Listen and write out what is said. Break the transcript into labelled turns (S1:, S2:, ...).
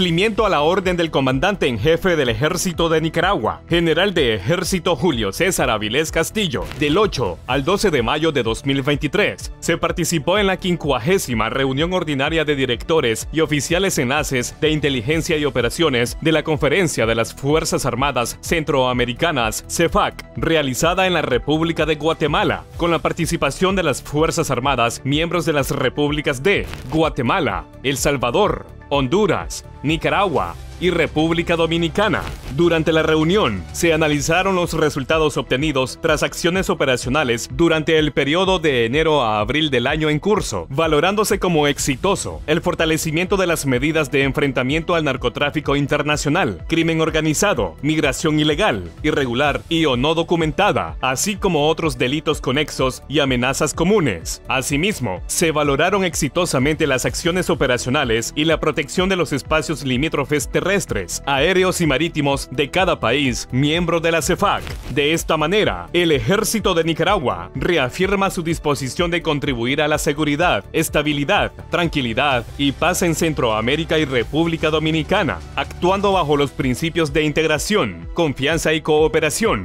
S1: Cumplimiento a la orden del comandante en jefe del ejército de Nicaragua, general de ejército Julio César Avilés Castillo, del 8 al 12 de mayo de 2023. Se participó en la quincuagésima reunión ordinaria de directores y oficiales enlaces de inteligencia y operaciones de la Conferencia de las Fuerzas Armadas Centroamericanas, CEFAC, realizada en la República de Guatemala, con la participación de las Fuerzas Armadas miembros de las repúblicas de Guatemala, El Salvador, Honduras, Nicaragua y República Dominicana. Durante la reunión, se analizaron los resultados obtenidos tras acciones operacionales durante el periodo de enero a abril del año en curso, valorándose como exitoso el fortalecimiento de las medidas de enfrentamiento al narcotráfico internacional, crimen organizado, migración ilegal, irregular y o no documentada, así como otros delitos conexos y amenazas comunes. Asimismo, se valoraron exitosamente las acciones operacionales y la protección de los espacios limítrofes terrestres, aéreos y marítimos de cada país miembro de la CEFAC. De esta manera, el ejército de Nicaragua reafirma su disposición de contribuir a la seguridad, estabilidad, tranquilidad y paz en Centroamérica y República Dominicana, actuando bajo los principios de integración, confianza y cooperación